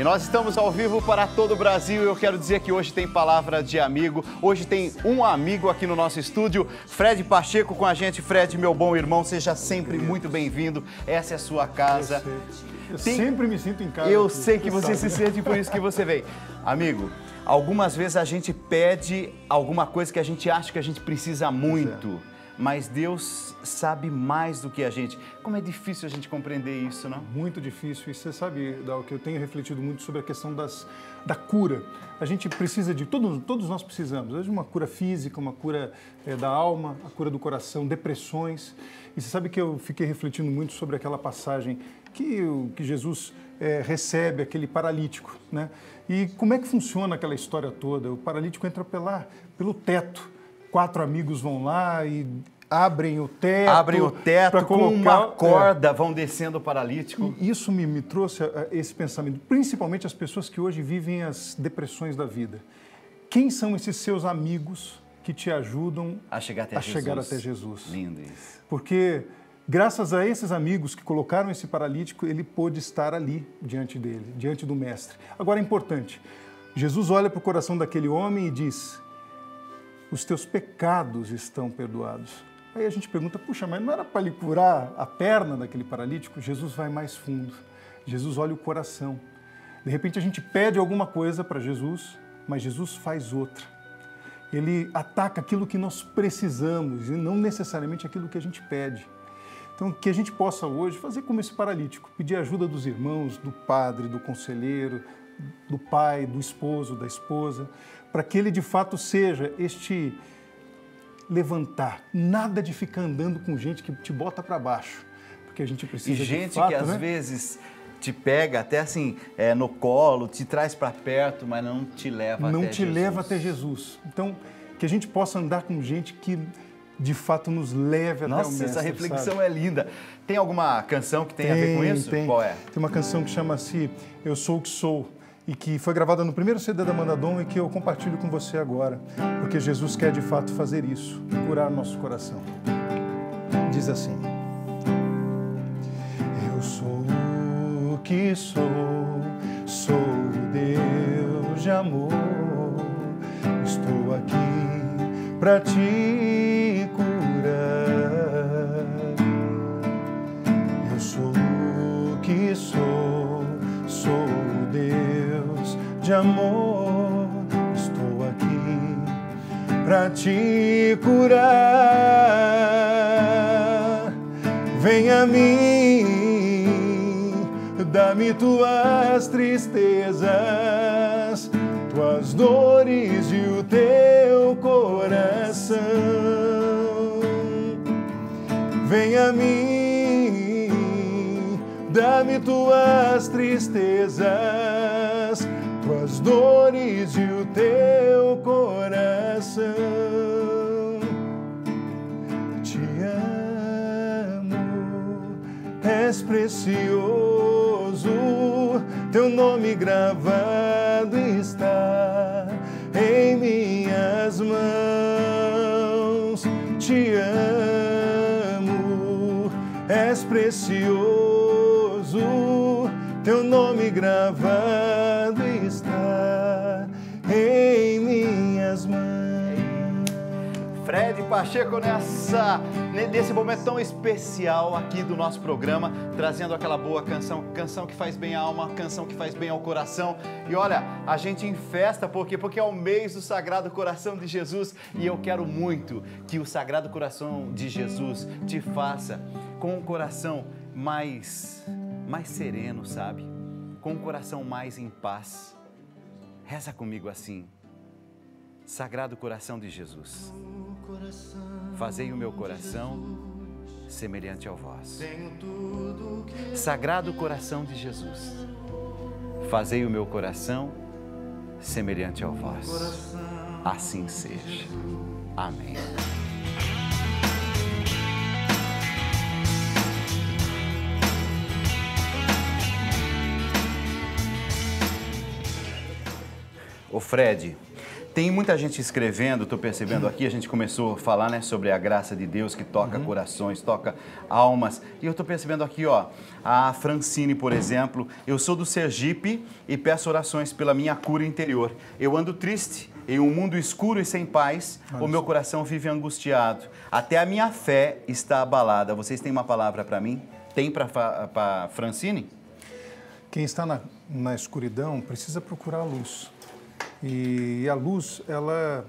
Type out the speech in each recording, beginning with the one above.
E nós estamos ao vivo para todo o Brasil eu quero dizer que hoje tem palavra de amigo. Hoje tem um amigo aqui no nosso estúdio, Fred Pacheco com a gente. Fred, meu bom irmão, seja sempre muito bem-vindo. Essa é a sua casa. Eu, tem... sempre me sinto em casa. Eu aqui, sei que você sabe. se sente por isso que você veio. Amigo, algumas vezes a gente pede alguma coisa que a gente acha que a gente precisa muito mas Deus sabe mais do que a gente. Como é difícil a gente compreender isso, não? Muito difícil. E você sabe, Dal, que eu tenho refletido muito sobre a questão das, da cura. A gente precisa de, todos, todos nós precisamos, de uma cura física, uma cura é, da alma, a cura do coração, depressões. E você sabe que eu fiquei refletindo muito sobre aquela passagem que, que Jesus é, recebe aquele paralítico, né? E como é que funciona aquela história toda? O paralítico entra pela, pelo teto quatro amigos vão lá e abrem o teto. Abrem o teto com colocar, uma corda, é, vão descendo o paralítico. E isso me, me trouxe esse pensamento, principalmente as pessoas que hoje vivem as depressões da vida. Quem são esses seus amigos que te ajudam a chegar até, a Jesus. Chegar até Jesus? Lindo isso. Porque graças a esses amigos que colocaram esse paralítico, ele pôde estar ali diante dele, diante do mestre. Agora é importante. Jesus olha para o coração daquele homem e diz: os teus pecados estão perdoados. Aí a gente pergunta, puxa, mas não era para lhe curar a perna daquele paralítico? Jesus vai mais fundo. Jesus olha o coração. De repente a gente pede alguma coisa para Jesus, mas Jesus faz outra. Ele ataca aquilo que nós precisamos e não necessariamente aquilo que a gente pede. Então, que a gente possa hoje fazer como esse paralítico, pedir ajuda dos irmãos, do padre, do conselheiro, do pai, do esposo, da esposa, para que ele de fato seja este levantar, nada de ficar andando com gente que te bota para baixo, porque a gente precisa e gente fato, que às né? vezes te pega até assim é, no colo, te traz para perto, mas não te leva não até te Jesus. leva até Jesus. Então que a gente possa andar com gente que de fato nos leve Nossa, até o mestre. essa reflexão sabe? é linda. Tem alguma canção que tem, tem a ver com isso? Tem. Qual é? Tem uma canção que chama-se Eu Sou o que Sou e que foi gravada no primeiro CD da Mandadom e que eu compartilho com você agora, porque Jesus quer de fato fazer isso, curar nosso coração. Diz assim: Eu sou o que sou, sou Deus de amor, estou aqui para te curar. De amor, estou aqui para te curar. Vem a mim, dá-me tuas tristezas, tuas dores e o teu coração. Vem a mim, dá-me tuas tristezas, dores e o teu coração. Te amo, és precioso, teu nome gravado está em minhas mãos. Te amo, és precioso, teu nome gravado está em minhas mãos. Fred Pacheco nessa, nesse momento tão especial aqui do nosso programa, trazendo aquela boa canção, canção que faz bem à alma, canção que faz bem ao coração. E olha, a gente em festa, por quê? Porque é o mês do Sagrado Coração de Jesus e eu quero muito que o Sagrado Coração de Jesus te faça com um coração mais, mais sereno, sabe? Com um coração mais em paz. Reza comigo assim. Sagrado Coração de Jesus, fazei o meu coração semelhante ao vosso. Sagrado Coração de Jesus, fazei o meu coração semelhante ao vosso. Assim seja. Amém. Ô Fred, Tem muita gente escrevendo, estou percebendo aqui, a gente começou a falar né, sobre a graça de Deus que toca uhum. corações, toca almas. E eu estou percebendo aqui, ó, a Francine, por exemplo, eu sou do Sergipe e peço orações pela minha cura interior. Eu ando triste, em um mundo escuro e sem paz, o meu coração vive angustiado. Até a minha fé está abalada. Vocês têm uma palavra para mim? Tem para Francine? Quem está na, na escuridão precisa procurar a luz. E a luz, ela.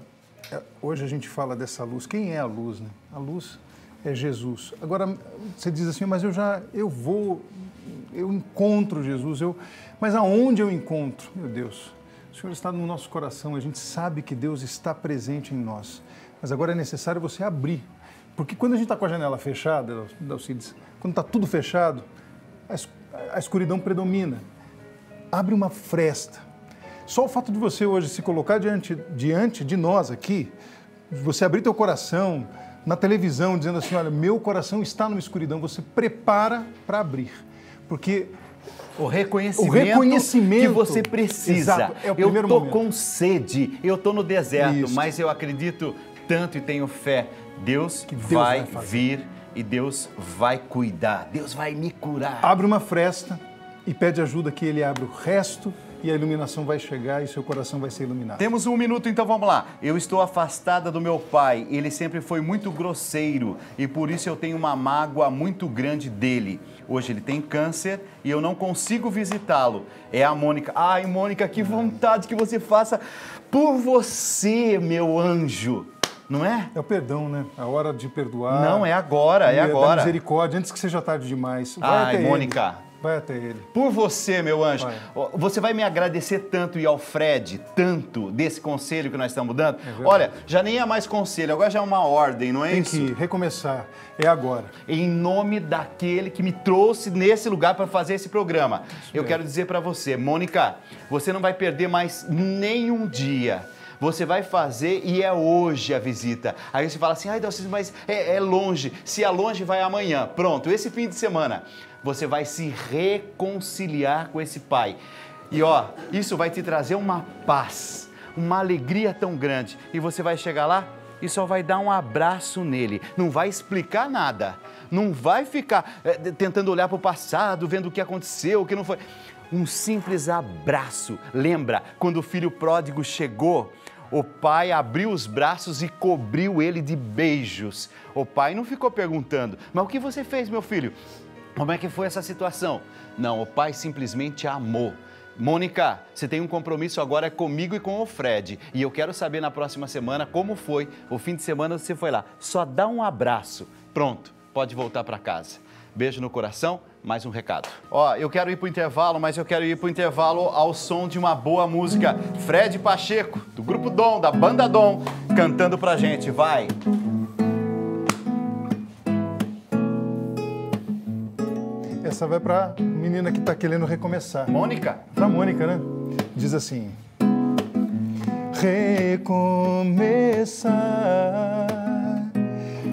É, hoje a gente fala dessa luz. Quem é a luz, né? A luz é Jesus. Agora, você diz assim, mas eu já. Eu vou. Eu encontro Jesus. Eu, mas aonde eu encontro? Meu Deus. O Senhor está no nosso coração. A gente sabe que Deus está presente em nós. Mas agora é necessário você abrir. Porque quando a gente está com a janela fechada, Dalcides, quando está tudo fechado, a escuridão predomina. Abre uma fresta só o fato de você hoje se colocar diante, diante de nós aqui, você abrir teu coração na televisão dizendo assim, olha, meu coração está numa escuridão, você prepara para abrir. Porque o reconhecimento, o reconhecimento, que você precisa. Exato, é o eu estou com sede, eu estou no deserto, Isso. mas eu acredito tanto e tenho fé. Deus, Deus vai, vai vir e Deus vai cuidar, Deus vai me curar. Abre uma fresta e pede ajuda que Ele abra o resto e a iluminação vai chegar e seu coração vai ser iluminado. Temos um minuto, então vamos lá. Eu estou afastada do meu pai, ele sempre foi muito grosseiro e por isso eu tenho uma mágoa muito grande dele. Hoje ele tem câncer e eu não consigo visitá-lo. É a Mônica. Ai, Mônica, que vontade que você faça por você, meu anjo. Não é? É o perdão, né? A hora de perdoar. Não, é agora, é agora. misericórdia, antes que seja tarde demais. Vai Ai, Mônica. Ele. Vai até ele. Por você, meu anjo. Vai. Você vai me agradecer tanto e ao Fred, tanto desse conselho que nós estamos dando. É Olha, já nem é mais conselho, agora já é uma ordem, não é Tem isso? Tem que recomeçar. É agora. Em nome daquele que me trouxe nesse lugar para fazer esse programa. Isso eu é. quero dizer para você, Mônica, você não vai perder mais nenhum dia você vai fazer e é hoje a visita. Aí você fala assim, ai, Dalcis, mas é, é longe. Se é longe, vai amanhã. Pronto, esse fim de semana você vai se reconciliar com esse pai. E ó, isso vai te trazer uma paz, uma alegria tão grande. E você vai chegar lá e só vai dar um abraço nele. Não vai explicar nada. Não vai ficar é, tentando olhar para o passado, vendo o que aconteceu, o que não foi. Um simples abraço. Lembra quando o filho pródigo chegou? O pai abriu os braços e cobriu ele de beijos. O pai não ficou perguntando: Mas o que você fez, meu filho? Como é que foi essa situação? Não, o pai simplesmente amou. Mônica, você tem um compromisso agora comigo e com o Fred. E eu quero saber na próxima semana como foi. O fim de semana você foi lá. Só dá um abraço. Pronto, pode voltar para casa. Beijo no coração, mais um recado. Ó, eu quero ir para o intervalo, mas eu quero ir para o intervalo ao som de uma boa música. Fred Pacheco, do Grupo Dom, da Banda Dom, cantando pra gente. Vai! Essa vai para menina que está querendo recomeçar. Mônica? Para Mônica, né? Diz assim: Recomeçar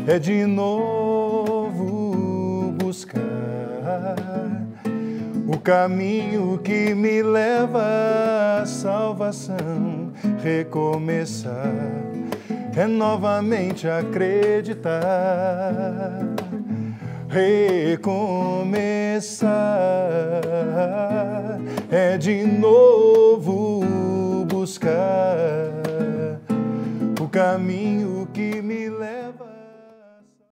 é de novo buscar o caminho que me leva à salvação. Recomeçar é novamente acreditar recomeçar é de novo buscar o caminho que me leva